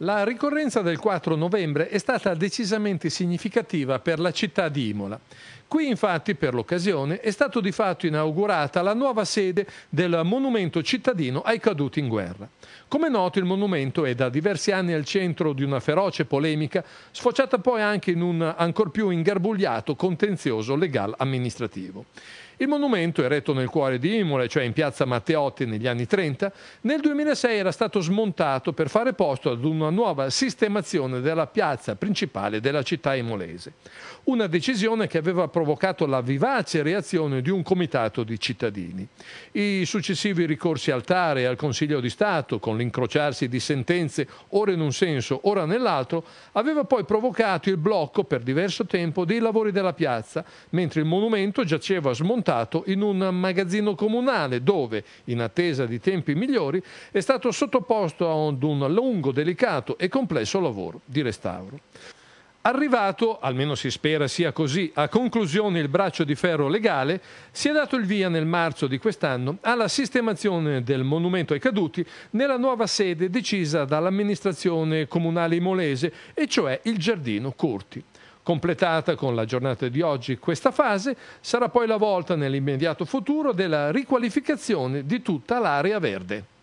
La ricorrenza del 4 novembre è stata decisamente significativa per la città di Imola. Qui infatti per l'occasione è stato di fatto inaugurata la nuova sede del monumento cittadino ai caduti in guerra. Come noto il monumento è da diversi anni al centro di una feroce polemica, sfociata poi anche in un ancor più ingarbugliato contenzioso legal amministrativo. Il monumento, eretto nel cuore di Imola, cioè in piazza Matteotti negli anni 30, nel 2006 era stato smontato per fare posto ad una nuova sistemazione della piazza principale della città imolese. Una decisione che aveva provocato la vivace reazione di un comitato di cittadini. I successivi ricorsi al TARE e al Consiglio di Stato, con l'incrociarsi di sentenze ora in un senso, ora nell'altro, aveva poi provocato il blocco per diverso tempo dei lavori della piazza, mentre il monumento giaceva smontato montato in un magazzino comunale dove, in attesa di tempi migliori, è stato sottoposto ad un lungo, delicato e complesso lavoro di restauro. Arrivato, almeno si spera sia così, a conclusione il braccio di ferro legale, si è dato il via nel marzo di quest'anno alla sistemazione del monumento ai caduti nella nuova sede decisa dall'amministrazione comunale imolese, e cioè il Giardino Curti. Completata con la giornata di oggi questa fase, sarà poi la volta nell'immediato futuro della riqualificazione di tutta l'area verde.